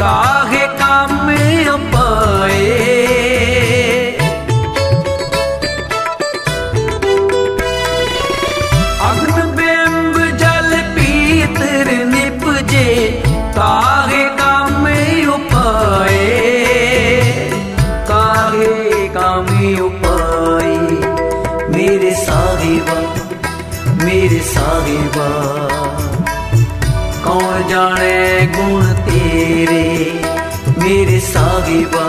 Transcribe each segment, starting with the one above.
का சிவா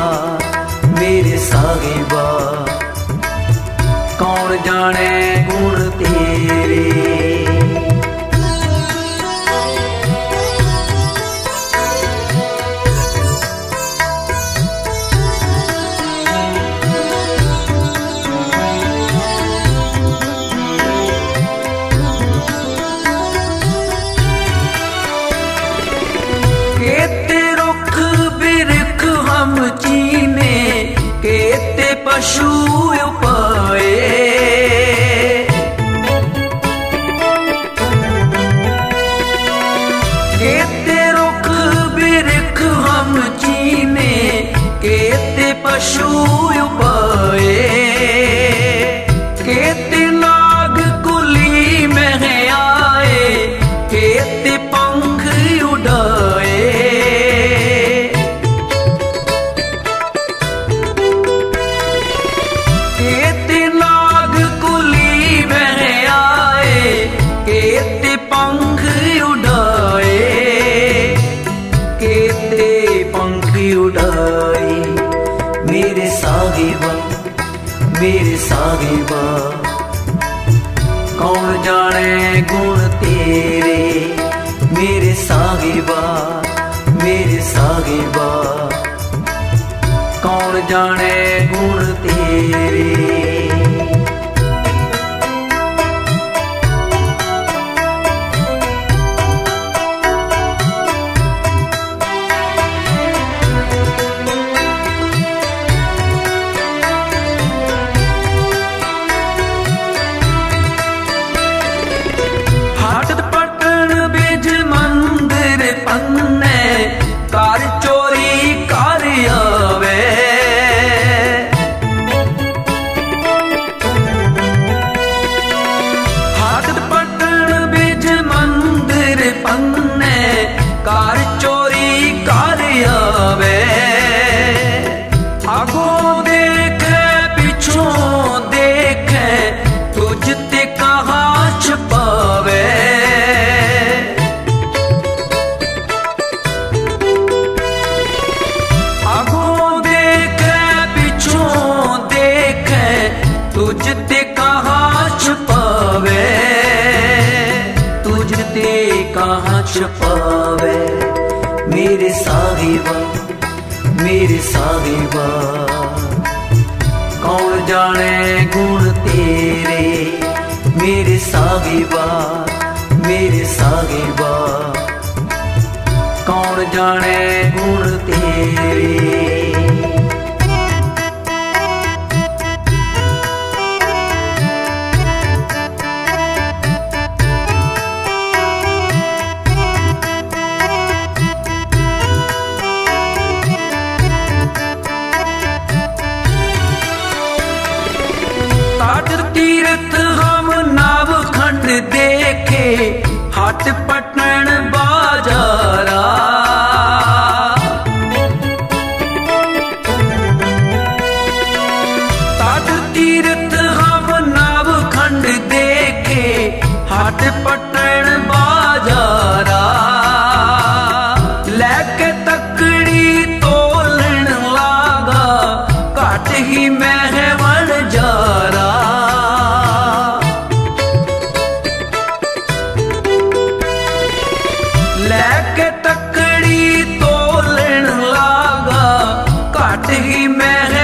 ਜਾਣੇ ਗੁਣ ਤੇਰੇ। ਬਖਸ਼ ਪਾਵੇ। ਮੇਰੇ ਸਾਹਿਬਾ ਮੇਰੇ ਸਾਹਿਬਾ ਕੌਣ ਜਾਣੇ ਗੁਣ ਤੇਰੇ? ਮੇਰੇ ਸਾਹਿਬਾ ਮੇਰੇ ਸਾਹਿਬਾ ਕੌਣ ਜਾਣੇ ਗੁਣ ਤੇਰੇ? ਘਾਟ ਬਾਜ਼ਾਰਾ, ਲੈ ਕੇ ਤਕੜੀ ਤੋਲਣ ਲਾਗਾ ਘਾਟ ਹੀ ਮੈਂ ਵਣ ਜਾਰਾ। ਲੈ ਕੇ ਤਕੜੀ ਤੋਲਣ ਲਾਗਾ ਘਾਟ ਹੀ ਮੈਂ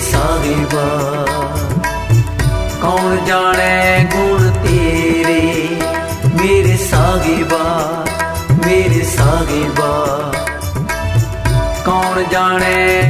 ਸਾਹਿਬਾ ਕੌਣ ਜਾਣੇ ਗੁਣ ਤੇਰੇ? ਮੇਰੇ ਸਾਹਿਬਾ ਮੇਰੇ ਸਾਹਿਬਾ ਕੌਣ ਜਾਣੇ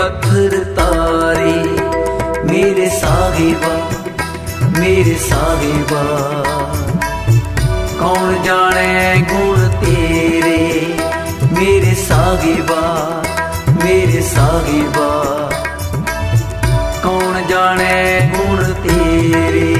ਪੱਥਰ ਤਾਰੇ ਮੇਰੇ ਸਾਹਿਬਾ ਮੇਰੇ ਸਾਹਿਬਾ। ਕੌਣ ਜਾਣੇ ਗੁਣ ਤੇਰੇ? ਮੇਰੇ ਸਾਹਿਬਾ ਮੇਰੇ ਸਾਹਿਬਾ। ਕੌਣ ਜਾਣੇ ਗੁਣ ਤੇਰੇ?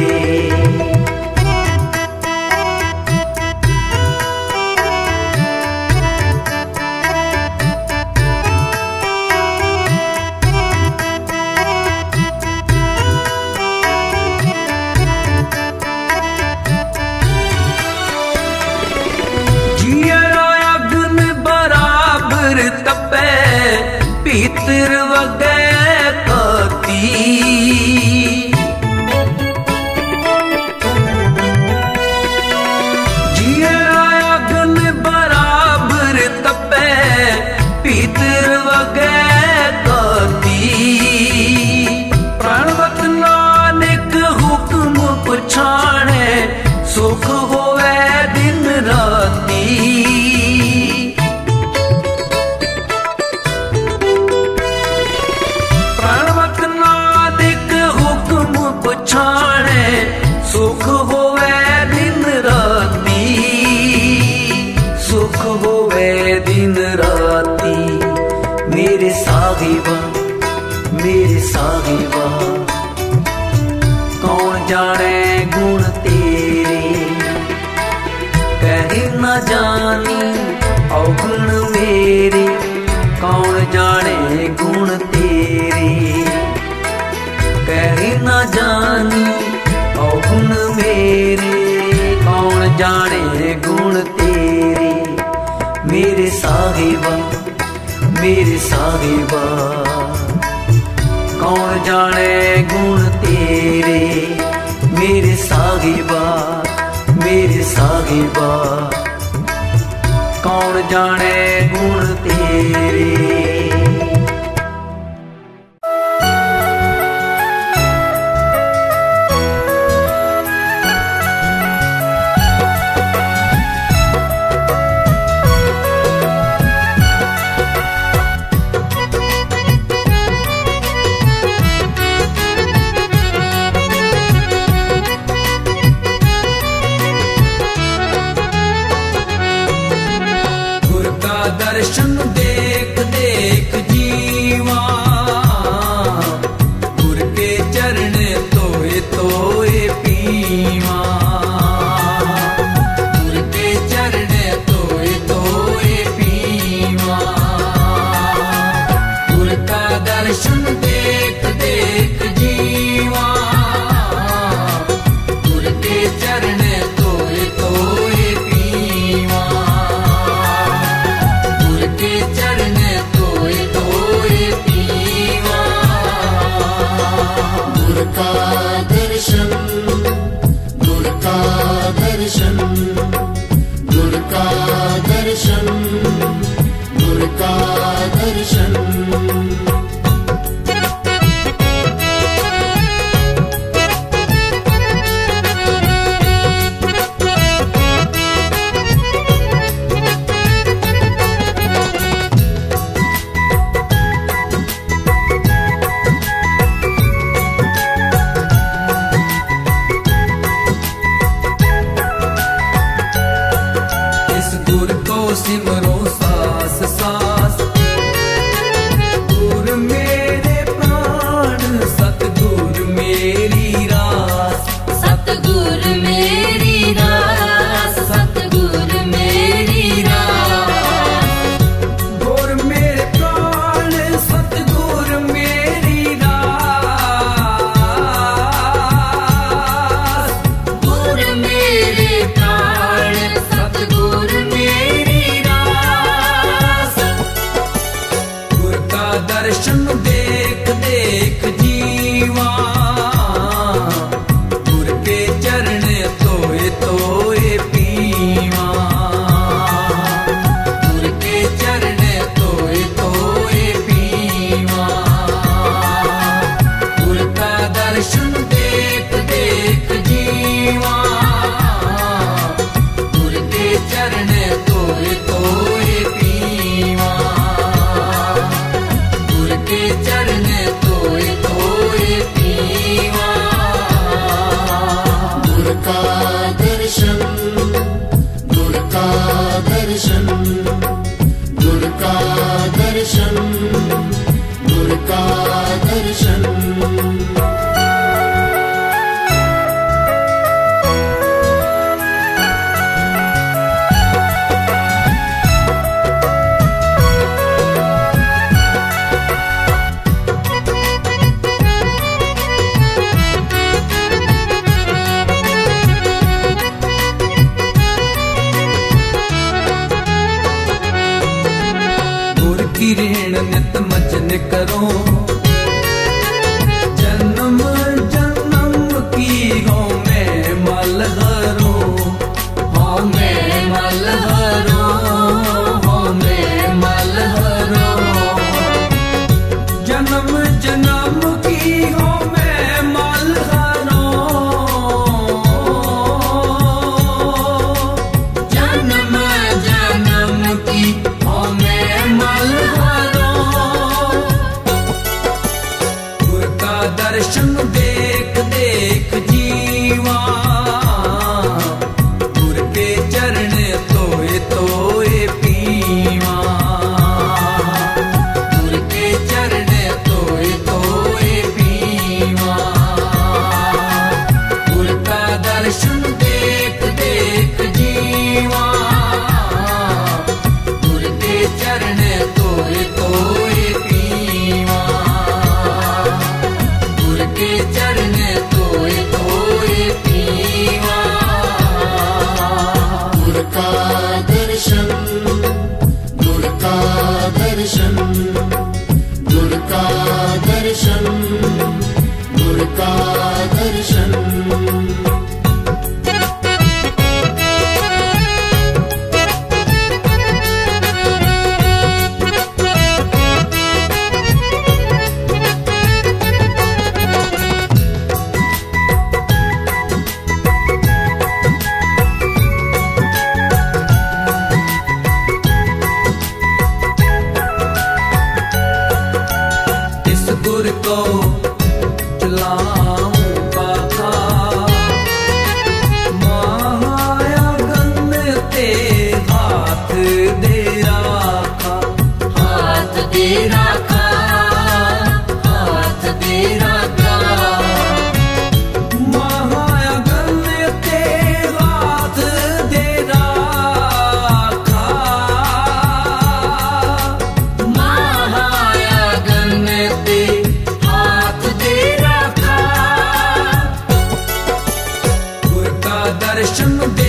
திருவகை ਮੇਰੇ ਸਾਹਿਬਾ। ਕੌਣ ਜਾਣੇ ਗੁਣ ਤੇਰੇ? ਕਹਿ ਨਾ ਜਾਣੀ ਔਗਣ ਮੇਰੇ। ਕੌਣ ਜਾਣੇ ਗੁਣ ਤੇਰੇ? ਕਹਿ ਨਾ ਜਾਣੀ ਔਗਣ ਮੇਰੇ। ਕੌਣ ਜਾਣੇ ਗੁਣ ਤੇਰੇ? ਮੇਰੇ ਸਾਹਿਬਾ ਮੇਰੇ ਸਾਹਿਬਾ। ਕੌਣ ਜਾਣੇ ਗੁਣ ਤੇਰੇ? ਮੇਰੇ ਸਾਹਿਬਾ ਮੇਰੇ ਸਾਹਿਬਾ ਕੌਣ ਜਾਣੇ ਗੁਣ ਤੇਰੇ? ਕਾ ਦਰਸ਼ਨ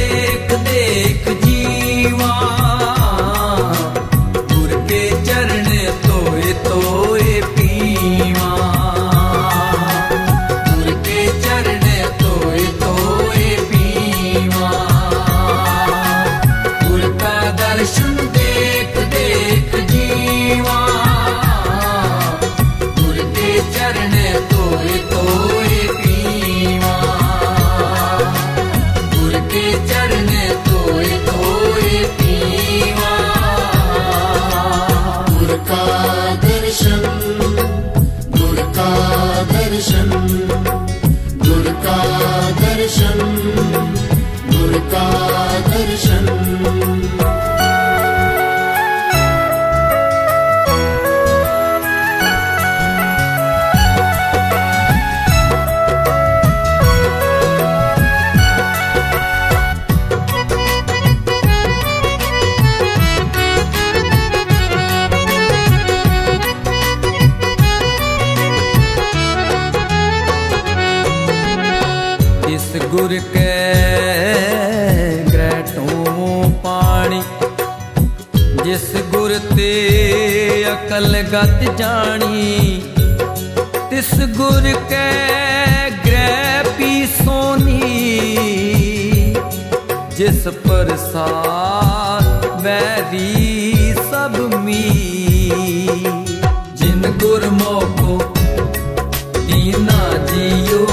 love. ਗਤ ਜਾਣੀ, ਤਿਸ ਗੁਰ ਕੈ ਗ੍ਰਹਿ ਪੀ ਸੋਨੀ ਜਿਸ ਪ੍ਰਸਾਦ ਵੈਰੀ ਸਭ ਮੀ ਜਿਨ ਗੁਰ ਮੋਖੋ ਦੀਨਾ ਜੀਓ